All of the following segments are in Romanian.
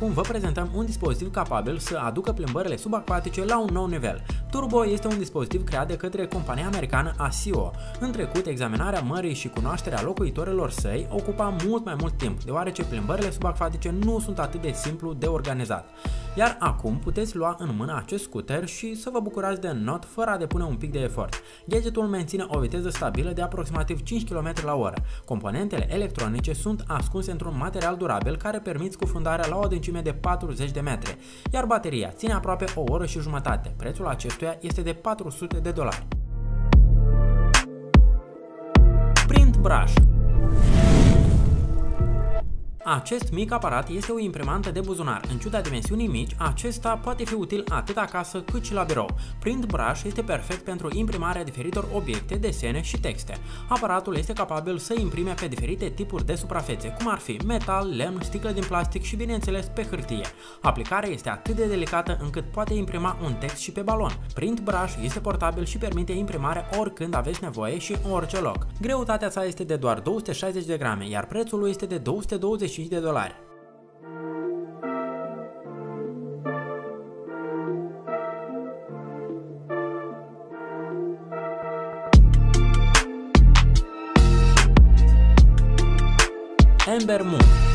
Acum vă prezentăm un dispozitiv capabil să aducă plimbările subacvatice la un nou nivel. Turbo este un dispozitiv creat de către compania americană ASIO. În trecut, examinarea mării și cunoașterea locuitorilor săi ocupa mult mai mult timp, deoarece plimbările subacvatice nu sunt atât de simplu de organizat. Iar acum puteți lua în mână acest scooter și să vă bucurați de not fără a depune un pic de efort. Gadgetul menține o viteză stabilă de aproximativ 5 km la oră. Componentele electronice sunt ascunse într-un material durabil care permit scufundarea la o adâncime de 40 de metri, iar bateria ține aproape o oră și jumătate. Prețul acestuia este de 400 de dolari. Print Brush acest mic aparat este o imprimantă de buzunar. În ciuda dimensiunii mici, acesta poate fi util atât acasă cât și la birou. Print Brush este perfect pentru imprimarea diferitor obiecte, desene și texte. Aparatul este capabil să imprime pe diferite tipuri de suprafețe, cum ar fi metal, lemn, sticlă din plastic și bineînțeles pe hârtie. Aplicarea este atât de delicată încât poate imprima un text și pe balon. Print Brush este portabil și permite imprimarea oricând aveți nevoie și în orice loc. Greutatea sa este de doar 260 de grame, iar prețul lui este de 225 25 de dolari. Ember Moon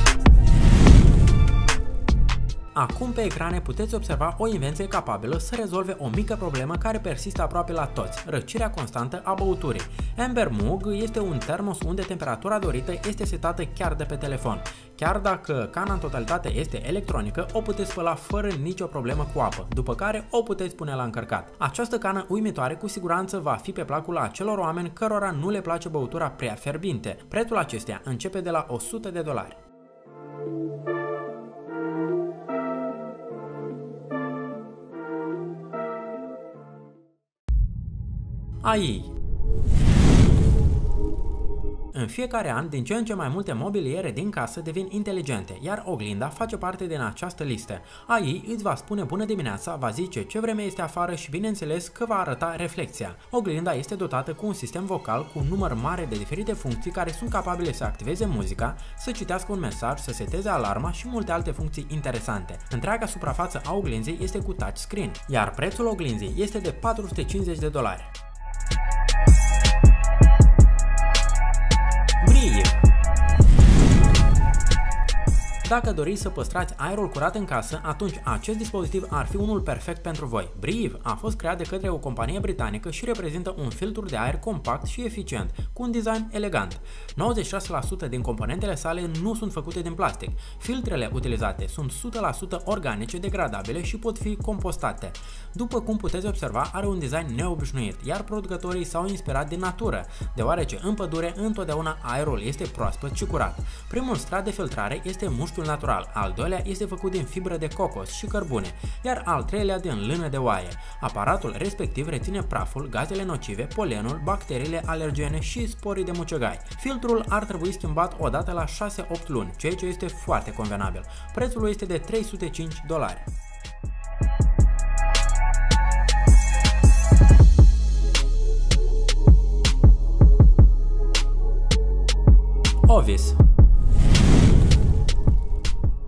Acum pe ecrane puteți observa o invenție capabilă să rezolve o mică problemă care persistă aproape la toți, răcirea constantă a băuturii. Amber Mug este un termos unde temperatura dorită este setată chiar de pe telefon. Chiar dacă cana în totalitate este electronică, o puteți spăla fără nicio problemă cu apă, după care o puteți pune la încărcat. Această cană uimitoare cu siguranță va fi pe placul acelor oameni cărora nu le place băutura prea fierbinte. Prețul acesteia începe de la 100 de dolari. AI în fiecare an, din ce în ce mai multe mobiliere din casă devin inteligente, iar oglinda face parte din această listă. AI îți va spune bună dimineața, va zice ce vreme este afară și bineînțeles că va arăta reflexia. Oglinda este dotată cu un sistem vocal cu un număr mare de diferite funcții care sunt capabile să activeze muzica, să citească un mesaj, să seteze alarma și multe alte funcții interesante. Întreaga suprafață a oglinzii este cu touchscreen, iar prețul oglinzii este de 450 de dolari. Dacă doriți să păstrați aerul curat în casă, atunci acest dispozitiv ar fi unul perfect pentru voi. Breathe a fost creat de către o companie britanică și reprezintă un filtru de aer compact și eficient, cu un design elegant. 96% din componentele sale nu sunt făcute din plastic. Filtrele utilizate sunt 100% organice, degradabile și pot fi compostate. După cum puteți observa, are un design neobișnuit, iar producătorii s-au inspirat din natură, deoarece în pădure întotdeauna aerul este proaspăt și curat. Primul strat de filtrare este mușchi gustul natural, al doilea este făcut din fibră de cocos și cărbune, iar al treilea din lână de oaie. Aparatul respectiv reține praful, gazele nocive, polenul, bacteriile alergene și sporii de mucegai. Filtrul ar trebui schimbat odată la 6-8 luni, ceea ce este foarte convenabil. Prețul este de 305 dolari. Ovis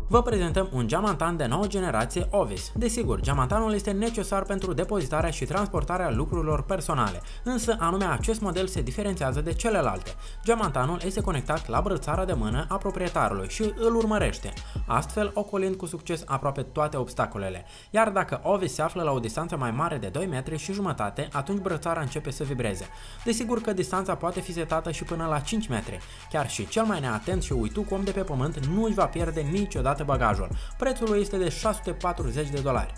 Vă prezentăm un geamantan de nouă generație Ovis. Desigur, geamantanul este necesar pentru depozitarea și transportarea lucrurilor personale, însă anume acest model se diferențiază de celelalte. Geamantanul este conectat la brățara de mână a proprietarului și îl urmărește, astfel ocolind cu succes aproape toate obstacolele. Iar dacă Ovis se află la o distanță mai mare de 2 metri și jumătate, atunci brățara începe să vibreze. Desigur că distanța poate fi setată și până la 5 metri. Chiar și cel mai neatent și uituc om de pe pământ nu își va pierde niciodată toate bagajul. Prețul lui este de 640 de dolari.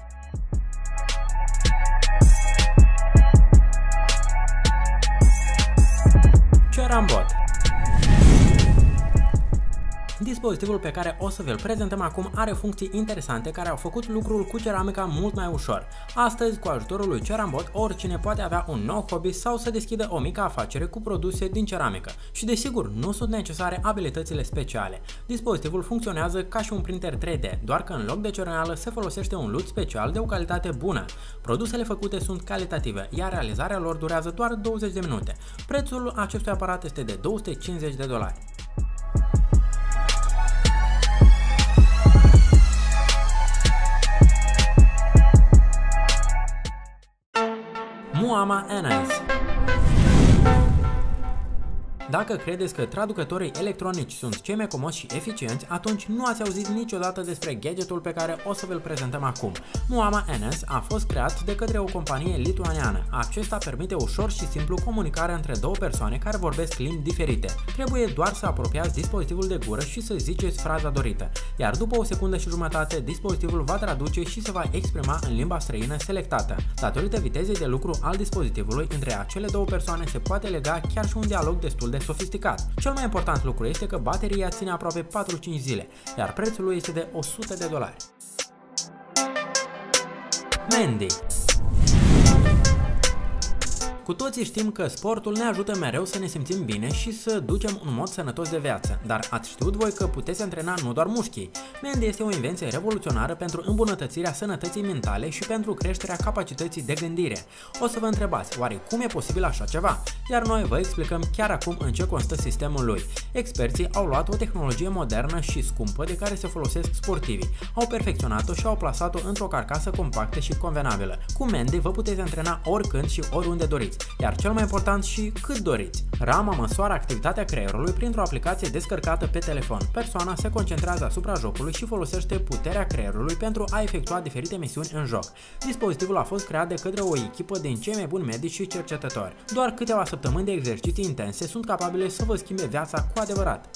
Cerambot Dispozitivul pe care o să vi-l prezentăm acum are funcții interesante care au făcut lucrul cu ceramica mult mai ușor. Astăzi, cu ajutorul lui Cerambot, oricine poate avea un nou hobby sau să deschidă o mică afacere cu produse din ceramică. Și desigur, nu sunt necesare abilitățile speciale. Dispozitivul funcționează ca și un printer 3D, doar că în loc de cerneală se folosește un lut special de o calitate bună. Produsele făcute sunt calitative, iar realizarea lor durează doar 20 de minute. Prețul acestui aparat este de 250 de dolari. Muama Enes. Dacă credeți că traducătorii electronici sunt cei mai comozi și eficienți, atunci nu ați auzit niciodată despre gadgetul pe care o să vi-l prezentăm acum. Muama NS a fost creat de către o companie lituaniană. Acesta permite ușor și simplu comunicarea între două persoane care vorbesc limbi diferite. Trebuie doar să apropiați dispozitivul de gură și să ziceți fraza dorită, iar după o secundă și jumătate, dispozitivul va traduce și se va exprima în limba străină selectată. Datorită vitezei de lucru al dispozitivului, între acele două persoane se poate lega chiar și un dialog destul de sofisticat. Cel mai important lucru este că bateria ține aproape 4-5 zile, iar prețul lui este de 100 de dolari. Mandy cu toții știm că sportul ne ajută mereu să ne simțim bine și să ducem un mod sănătos de viață, dar ați știut voi că puteți antrena nu doar mușchii. Mandy este o invenție revoluționară pentru îmbunătățirea sănătății mentale și pentru creșterea capacității de gândire. O să vă întrebați, oare cum e posibil așa ceva? Iar noi vă explicăm chiar acum în ce constă sistemul lui. Experții au luat o tehnologie modernă și scumpă de care se folosesc sportivii, au perfecționat-o și au plasat-o într-o carcasă compactă și convenabilă. Cu Mandy vă puteți antrena oricând și oriunde doriți iar cel mai important și cât doriți. Rama măsoară activitatea creierului printr-o aplicație descărcată pe telefon. Persoana se concentrează asupra jocului și folosește puterea creierului pentru a efectua diferite misiuni în joc. Dispozitivul a fost creat de către o echipă din cei mai buni medici și cercetători. Doar câteva săptămâni de exerciții intense sunt capabile să vă schimbe viața cu adevărat.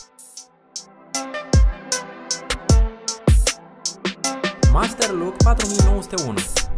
Master Look 4901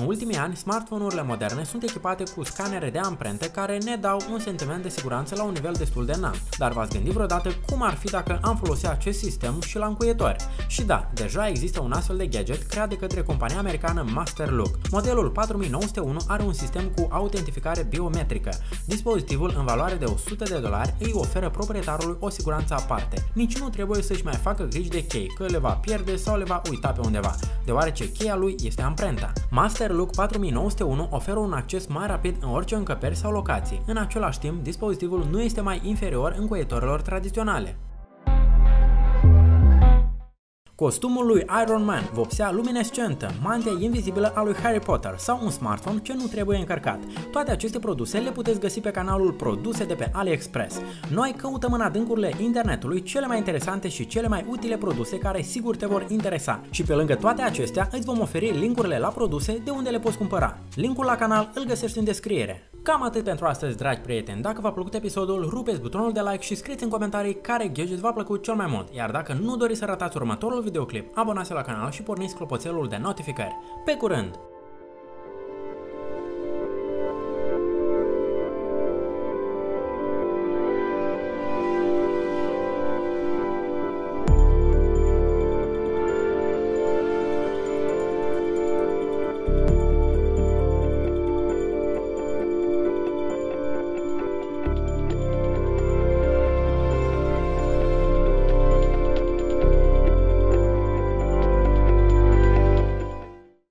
în ultimii ani, smartphone-urile moderne sunt echipate cu scanere de amprente care ne dau un sentiment de siguranță la un nivel destul de înalt. Dar v-ați gândit vreodată cum ar fi dacă am folosit acest sistem și la încuietori? Și da, deja există un astfel de gadget creat de către compania americană Masterlook. Modelul 4901 are un sistem cu autentificare biometrică. Dispozitivul în valoare de 100 de dolari îi oferă proprietarului o siguranță aparte. Nici nu trebuie să-și mai facă griji de chei, că le va pierde sau le va uita pe undeva, deoarece cheia lui este amprenta. Master Look 4901 oferă un acces mai rapid în orice încăperi sau locații. În același timp, dispozitivul nu este mai inferior încuietorilor tradiționale. Costumul lui Iron Man, vopsea luminescentă, mantia invizibilă a lui Harry Potter sau un smartphone ce nu trebuie încărcat. Toate aceste produse le puteți găsi pe canalul Produse de pe AliExpress. Noi căutăm în adâncurile internetului cele mai interesante și cele mai utile produse care sigur te vor interesa. Și pe lângă toate acestea îți vom oferi linkurile la produse de unde le poți cumpăra. Linkul la canal îl găsești în descriere. Cam atât pentru astăzi, dragi prieteni. Dacă v-a plăcut episodul, rupeți butonul de like și scrieți în comentarii care gadget v-a plăcut cel mai mult. Iar dacă nu doriți să ratați următorul videoclip, abonați la canal și porniți clopoțelul de notificări. Pe curând!